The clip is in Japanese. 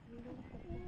すいません。